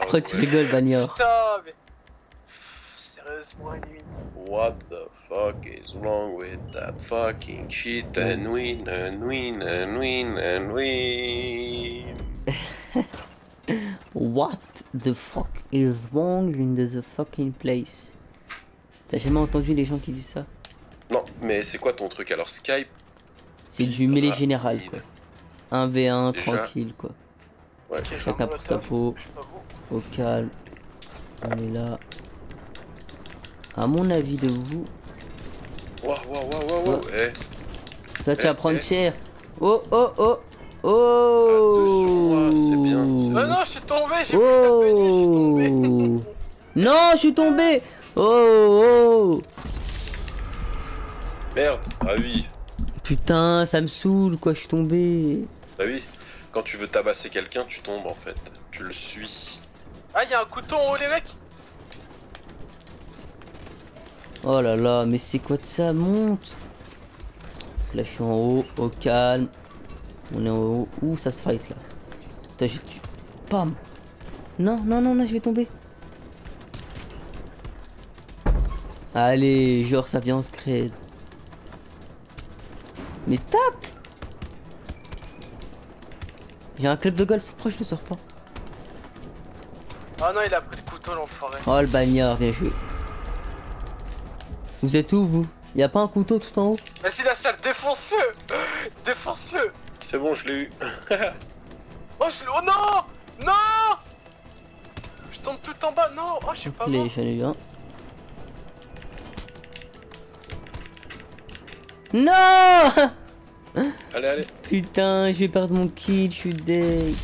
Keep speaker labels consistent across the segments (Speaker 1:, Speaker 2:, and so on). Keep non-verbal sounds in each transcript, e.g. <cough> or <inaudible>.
Speaker 1: Pourquoi tu rigoles,
Speaker 2: Putain, mais. Sérieusement, lui.
Speaker 3: What the fuck is wrong with that fucking shit? And win and win and win and win
Speaker 1: What the fuck is wrong in the fucking place? T'as jamais entendu les gens qui disent ça?
Speaker 3: Non, mais c'est quoi ton truc? Alors Skype?
Speaker 1: C'est du mêlée
Speaker 3: rapide.
Speaker 1: générale quoi. 1v1
Speaker 3: Déjà.
Speaker 1: tranquille quoi.
Speaker 3: Ouais,
Speaker 1: Chacun pour sa peau. Au calme. On est là. À mon avis de vous,
Speaker 3: Waouh, waouh, waouh, waouh, waouh. Eh,
Speaker 1: toi tu
Speaker 3: Eh,
Speaker 1: vas prendre
Speaker 3: eh.
Speaker 1: cher. Oh oh oh
Speaker 3: Ah, sur moi, c'est bien,
Speaker 2: Ah non, je suis tombé, j'ai pris la bénie, je suis tombé.
Speaker 1: Oh <laughs> Non, je suis tombé Oh oh
Speaker 3: Merde Ah oui
Speaker 1: Putain, ça me saoule quoi, je suis tombé.
Speaker 3: Bah oui Quand tu veux tabasser quelqu'un, tu tombes en fait. Tu le suis.
Speaker 2: Ah, y'a un couteau en haut, les mecs
Speaker 1: Oh là là, mais c'est quoi de ça? Monte Là je suis en haut, au calme. On est en haut. Ouh, ça se fight là. Putain, j'ai. Pam Non, non, non, non, je vais tomber. Allez, genre ça vient en scred. Mais tape J'ai un club de golf proche, je le sors pas.
Speaker 2: Ah non, il a pris le couteau, l'enfoiré.
Speaker 1: Oh le bagnard, bien joué. Vous êtes où vous? Y a pas un couteau tout en haut?
Speaker 2: Vas-y, la salle, défonce-le Défonce-le
Speaker 3: C'est bon, je l'ai eu. <laughs>
Speaker 2: Oh, je... oh non! Non! Je tombe tout en bas, non! Oh, je suis pas mort
Speaker 1: j'en ai eu un. Non <laughs>
Speaker 3: Allez, allez.
Speaker 1: Putain, je vais perdre mon kill, je suis deg.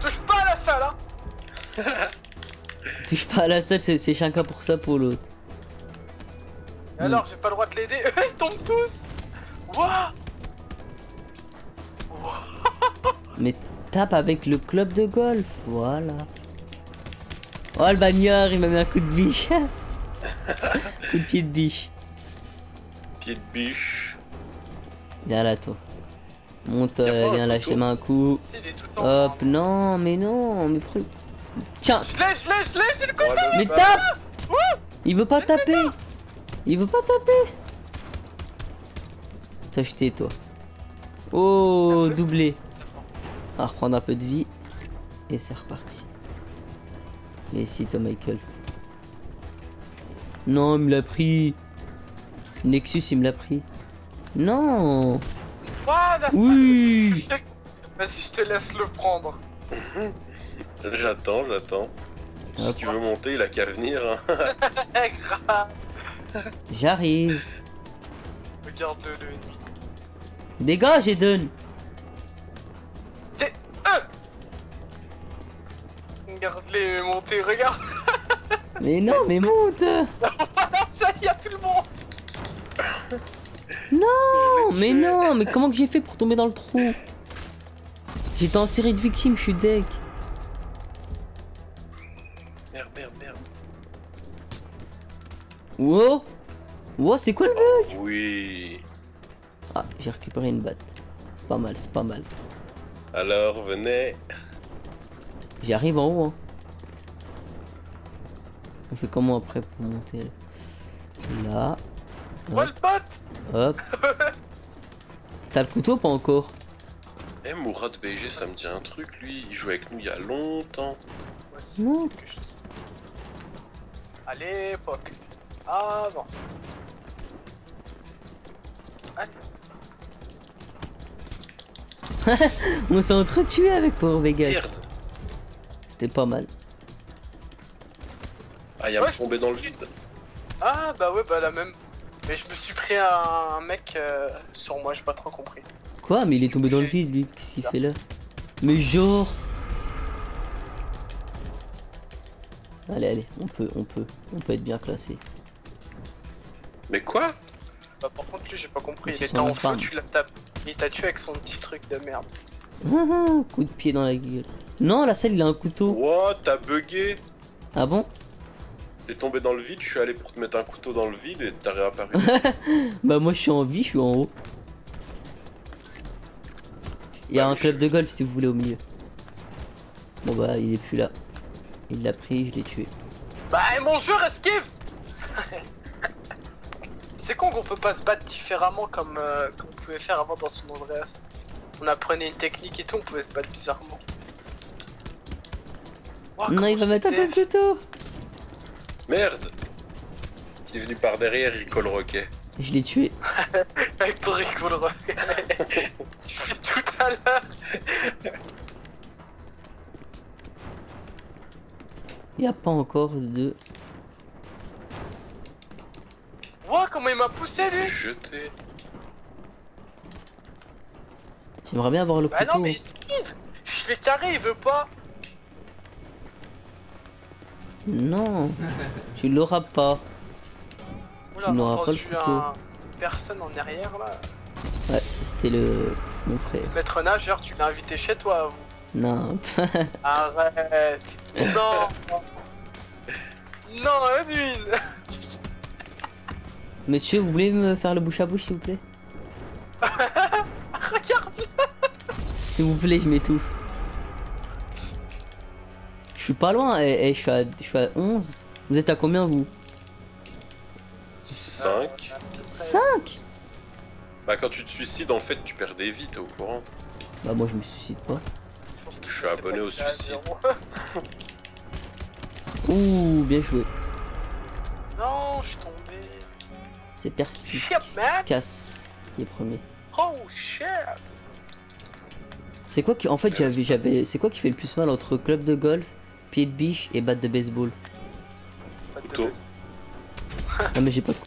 Speaker 2: Touche pas à la salle, hein <laughs>
Speaker 1: Touche pas à la salle, c'est chacun pour ça pour l'autre.
Speaker 2: Et Alors, j'ai pas le droit de l'aider <laughs> Ils tombent tous Wouah <laughs>
Speaker 1: Mais tape avec le club de golf, voilà. Oh le bagnard, il m'a mis un coup de biche. coup de pied de biche.
Speaker 3: Pied de biche.
Speaker 1: Viens là toi. Monte, euh, viens lâcher un coup.
Speaker 2: Si.
Speaker 1: Hop, non, mais non, mais pourquoi... Tiens,
Speaker 2: Je l'ai, je l'ai, je l'ai, j'ai le
Speaker 3: Oh,
Speaker 1: mais tape Il veut pas taper Il veut pas taper Toi, je t'ai, toi. Oh,
Speaker 2: T'as
Speaker 1: doublé. On va reprendre un peu de vie. Et c'est reparti. Et ici, toi, Michael. Non, il me l'a pris. Nexus, il me l'a pris. Non Oui. <laughs>
Speaker 2: Vas-y, je te laisse le prendre. <laughs>
Speaker 3: J'attends, j'attends. Si
Speaker 1: Hop.
Speaker 3: tu veux monter, il a qu'à venir. hein. <laughs>
Speaker 1: J'arrive.
Speaker 2: Regarde-le, le ennemi.
Speaker 1: Dégage, Eden
Speaker 2: Regarde-les monter, regarde
Speaker 1: Mais non, mais monte
Speaker 2: ça y a tout le monde
Speaker 1: Non, mais non, mais comment que j'ai fait pour tomber dans le trou J'étais en série de victimes, je suis deck.
Speaker 3: Merde, merde, merde.
Speaker 1: Wow Wow, c'est quoi le bug
Speaker 3: Oui.
Speaker 1: Ah, j'ai récupéré une batte. C'est pas mal, c'est pas mal.
Speaker 3: Alors, venez.
Speaker 1: J'arrive en haut, hein. On fait comment après pour monter? Là.
Speaker 2: Moi le pote
Speaker 1: Hop. <laughs> T'as le couteau ou pas encore
Speaker 3: Eh, Mourad BG, ça me dit un truc, lui. Il jouait avec nous il y a longtemps.
Speaker 2: Voici
Speaker 1: Non.
Speaker 2: quelque chose. À l'époque. Avant. Allez. <laughs>
Speaker 1: On s'est entretué avec Power Vegas.
Speaker 3: Merde.
Speaker 1: C'était pas mal.
Speaker 3: Ah, il a
Speaker 2: Ouais,
Speaker 3: tombé dans le vide.
Speaker 2: Ah bah ouais, bah la même. Mais je me suis pris un, un mec euh, sur moi, j'ai pas trop compris.
Speaker 1: Quoi Mais il est tombé dans le vide, lui. Qu'est-ce qu'il fait là Mais genre Allez, allez, on peut, on peut, on peut être bien classé.
Speaker 3: Mais quoi?
Speaker 2: Bah par contre lui j'ai pas compris, il était en feu, tu l'as tapé. Il t'a tué avec son petit truc de merde. <laughs>
Speaker 1: Coup de pied dans la gueule. Non, la salle, il a un couteau.
Speaker 3: What T'as bugué?
Speaker 1: Ah bon?
Speaker 3: T'es tombé dans le vide, je suis allé pour te mettre un couteau dans le vide et t'as réapparu. <laughs>
Speaker 1: Bah moi, je suis en vie, je suis en haut. Il y a
Speaker 3: Bah,
Speaker 1: un club
Speaker 3: je-
Speaker 1: de golf si vous voulez au milieu. Bon bah il est plus là. Il l'a pris, je l'ai tué.
Speaker 2: Bah, et mon joueur esquive <laughs> C'est con qu'on peut pas se battre différemment comme, euh, comme on pouvait faire avant dans son Andreas. On apprenait une technique et tout, on pouvait se battre bizarrement.
Speaker 1: Non, il va mettre un coup de couteau.
Speaker 3: Merde Il est venu par derrière, il colle roquet.
Speaker 1: Je l'ai tué. <laughs>
Speaker 2: Avec ton rigolo. tu fais <laughs> tout à l'heure.
Speaker 1: Il n'y a pas encore de.
Speaker 2: Ouah, comment il m'a poussé
Speaker 3: Il
Speaker 2: lui
Speaker 3: jeté.
Speaker 1: J'aimerais bien avoir le
Speaker 2: Bah
Speaker 1: couteau.
Speaker 2: non, mais esquive Je l'ai carré, il veut pas.
Speaker 1: Non, tu l'auras pas.
Speaker 2: Oula,
Speaker 1: Tu n'auras pas le couteau.
Speaker 2: un... personne en arrière là.
Speaker 1: Ouais, c'était le mon frère.
Speaker 2: Maître nageur, tu l'as invité chez toi, vous.
Speaker 1: Non. <laughs>
Speaker 2: Arrête Non Non, Edwin
Speaker 1: Monsieur, vous voulez me faire le bouche à bouche, s'il vous plaît? <laughs>
Speaker 2: Regarde
Speaker 1: S'il vous plaît, je m'étouffe. Je suis pas loin, et, et je, suis à, je suis à 11. Vous êtes à combien, vous?
Speaker 3: 5.
Speaker 1: 5
Speaker 3: Bah quand tu te suicides, en fait, tu perds des vies, t'es au courant.
Speaker 1: Bah, moi, je me suicide pas.
Speaker 3: Je suis abonné au suicide. <laughs>
Speaker 1: Ouh, bien joué.
Speaker 2: Non, je suis tombé.
Speaker 1: C'est Perspice qui
Speaker 2: man.
Speaker 1: se casse qui est premier.
Speaker 2: Oh shit
Speaker 1: C'est quoi qui. En fait, j'avais. j'avais... C'est quoi qui fait le plus mal entre club de golf, pied de biche et batte de baseball
Speaker 2: Pas de
Speaker 3: Couteau.
Speaker 1: Ah, mais j'ai pas de.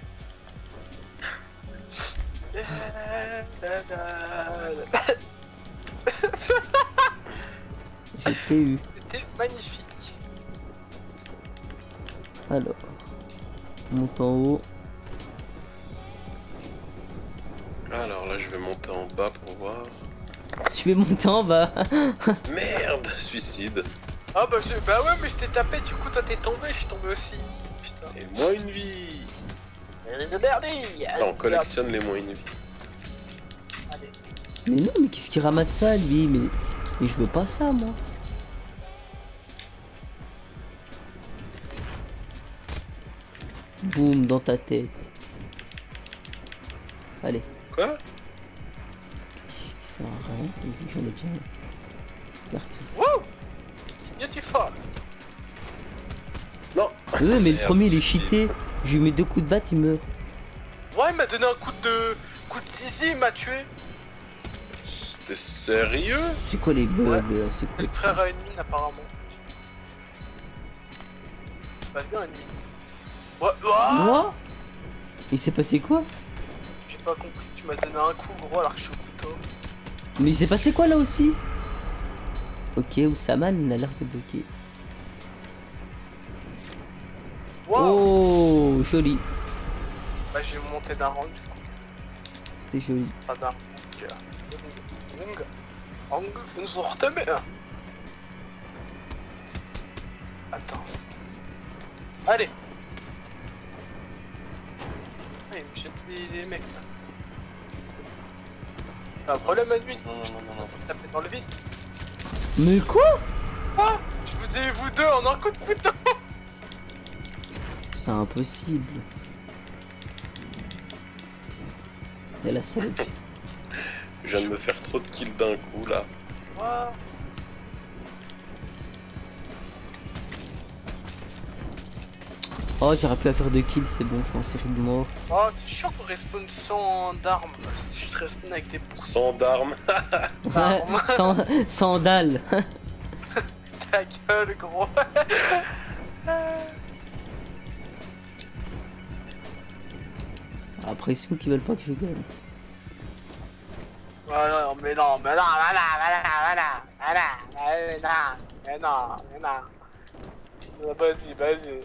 Speaker 1: <laughs> J'ai eu.
Speaker 2: C'était magnifique.
Speaker 1: Alors. on Monte en haut.
Speaker 3: Alors là, je vais monter en bas pour voir.
Speaker 1: Je vais monter en bas.
Speaker 3: Merde Suicide.
Speaker 2: Ah bah, je... bah ouais, mais je t'ai tapé, du coup toi t'es tombé, je suis tombé aussi. Putain.
Speaker 3: Et moins une vie
Speaker 2: Merde,
Speaker 3: Là, on collectionne les moins une vie.
Speaker 2: Allez.
Speaker 1: Mais non, mais qu'est-ce qu'il ramasse ça, lui? Mais... mais je veux pas ça, moi. Boum, dans ta tête. Allez.
Speaker 3: Quoi?
Speaker 1: Ça sert à rien, j'en ai déjà.
Speaker 2: Wouh C'est beautiful.
Speaker 3: Non
Speaker 1: Ouais, mais le premier il est cheaté. Je lui mets deux coups de batte, il meurt.
Speaker 2: Ouais, il m'a donné un coup de... coup de zizi, il m'a tué.
Speaker 3: T'es sérieux?
Speaker 1: C'est quoi les bugs
Speaker 2: Ouais.
Speaker 1: là C'est quoi
Speaker 2: le frère à une mine apparemment. Bah viens une mine. Ouais, ouah
Speaker 1: Moi? Il s'est passé quoi?
Speaker 2: J'ai pas compris, tu m'as donné un coup gros alors que je suis au couteau.
Speaker 1: Mais il s'est passé quoi là aussi? Ok, Oussaman il a l'air de bloquer.
Speaker 2: Wow
Speaker 1: Oh, joli.
Speaker 2: Bah j'ai monté d'un rang.
Speaker 1: C'était joli.
Speaker 2: Pas d'un rang. Rang, une sorte mais... Attends. Allez Allez, jette les, les mecs là. T'as un problème à lui
Speaker 3: Non, non, non, non.
Speaker 2: Taper dans le vide.
Speaker 1: Mais quoi?
Speaker 2: Ah Je vous ai eu vous deux en un coup de couteau
Speaker 1: C'est impossible. Et la salope.
Speaker 3: Je viens de me faire trop de kills d'un coup là.
Speaker 1: Oh, j'aurais pu la faire de kills, c'est bon, je suis en série de mort.
Speaker 2: Oh, t'es chiant qu'on respawn sans d'armes. Si je te respawn avec
Speaker 3: Sans d'armes. <laughs>
Speaker 1: Sans, sans dalle. <laughs>
Speaker 2: ta gueule, gros. <laughs>
Speaker 1: Après, c'est vous qui veulent pas que je gagne.
Speaker 2: Voilà, non, mais non, mais non, voilà, voilà, voilà, voilà, mais non, mais non, mais non. Vas-y, vas-y.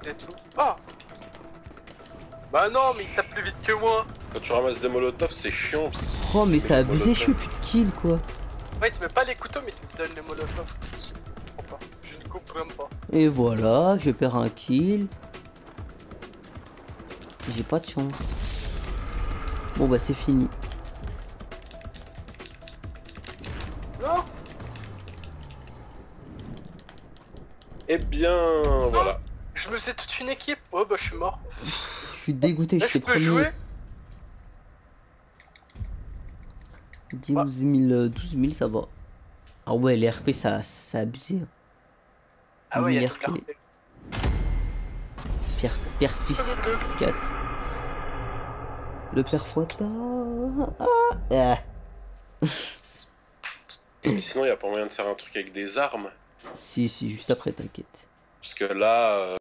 Speaker 2: C'est tout. Ah bah non, mais il tape plus vite que moi.
Speaker 3: Quand tu ramasses des molotovs, c'est chiant
Speaker 1: Oh, mais ça
Speaker 3: a
Speaker 1: abusé, je suis plus de kills quoi.
Speaker 2: Ouais, tu mets pas les couteaux, mais tu me donnes les molotovs. Je ne coupe même pas.
Speaker 1: Et voilà, je perds un kill. J'ai pas de chance. Bon, bah, c'est fini.
Speaker 2: Non
Speaker 3: Eh bien, voilà.
Speaker 2: Je me faisais toute une équipe. Oh, bah, je suis mort.
Speaker 1: Je suis dégoûté,
Speaker 2: je
Speaker 1: j'étais
Speaker 2: peux
Speaker 1: premier.
Speaker 2: jouer
Speaker 1: 12 000, euh, 12 000, ça va. Ah ouais, les RP, ça, ça a abusé. hein.
Speaker 2: Ah ouais, il y a
Speaker 1: clé. Pierre, Pierre Spicace. Le père Fouettard. Ah, ah.
Speaker 3: Et sinon, il y a pas moyen de faire un truc avec des armes.
Speaker 1: Si, si, juste après, t'inquiète.
Speaker 3: Parce que là, euh,